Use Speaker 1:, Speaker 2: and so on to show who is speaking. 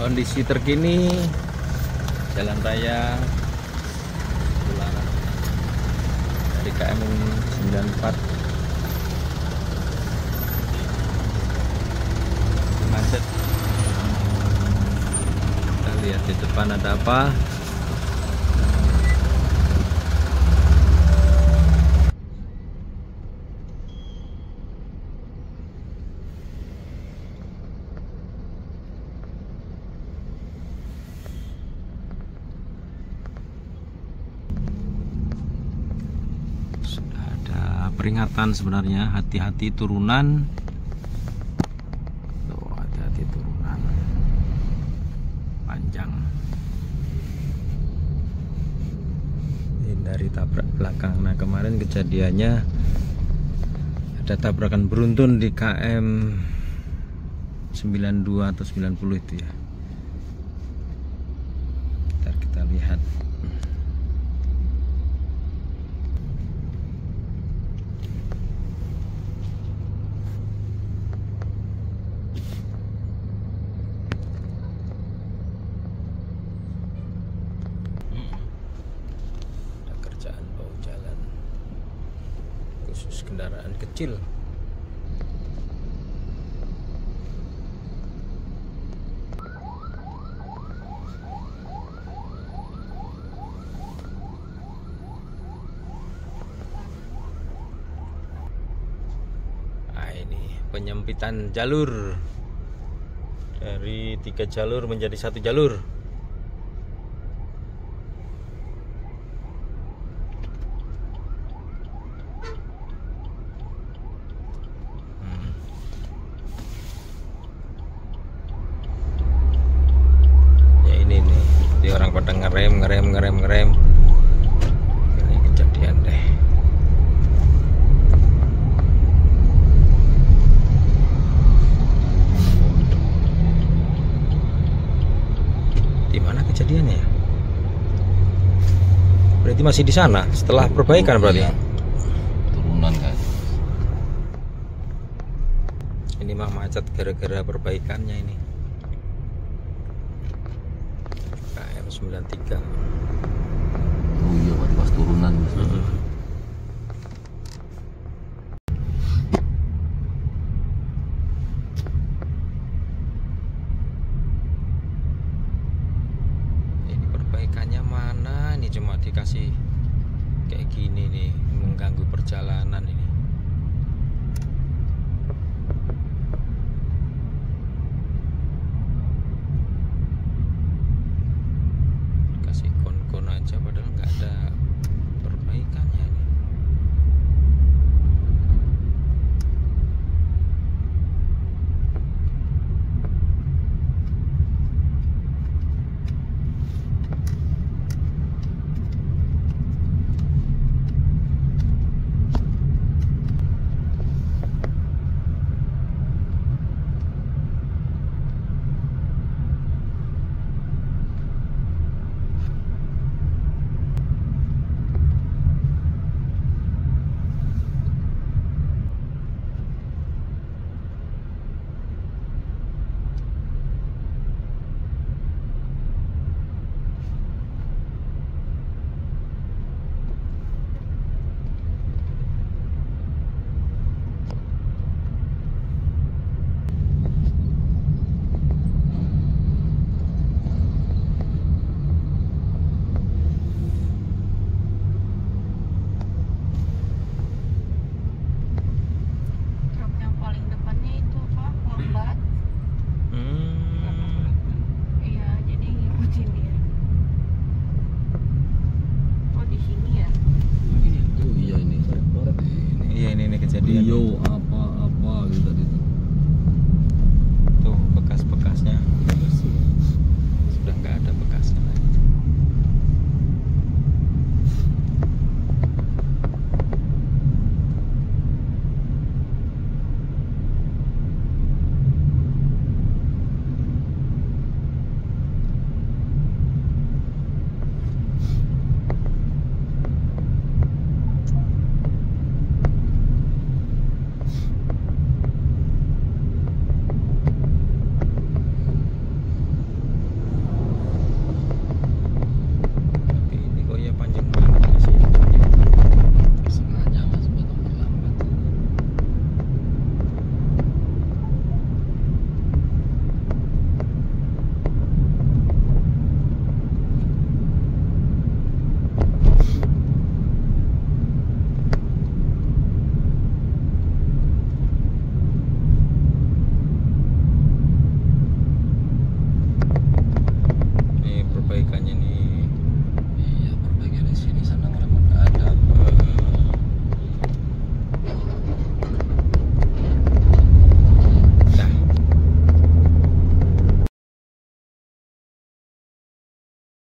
Speaker 1: kondisi terkini jalan raya Tularang dari KM 94 macet. Kita lihat di depan ada apa sudah ada peringatan sebenarnya hati-hati turunan. Tuh hati-hati turunan. Panjang. Hindari tabrak belakang. Nah kemarin kejadiannya ada tabrakan beruntun di KM 92 atau 90 itu ya Ntar kita lihat ada kerjaan bau jalan khusus kendaraan kecil. Nah ini penyempitan jalur. Dari tiga jalur menjadi satu jalur ya ini nih di orang pada ngerem ngerem ngerem ngerem. Ini kejadian deh. Di mana kejadiannya? Ya berarti masih di sana setelah perbaikan berarti
Speaker 2: Iya. turunan kan
Speaker 1: ini mah macet gara-gara perbaikannya ini KM 93
Speaker 2: oh iya Pak, pas turunan.
Speaker 1: Ini perbaikannya mana? Ini cuma dikasih kayak gini nih mengganggu perjalanan